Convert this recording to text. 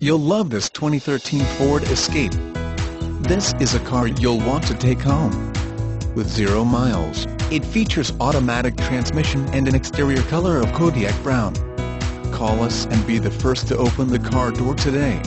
You'll love this 2013 Ford Escape. This is a car you'll want to take home. With zero miles, it features automatic transmission and an exterior color of Kodiak Brown. Call us and be the first to open the car door today.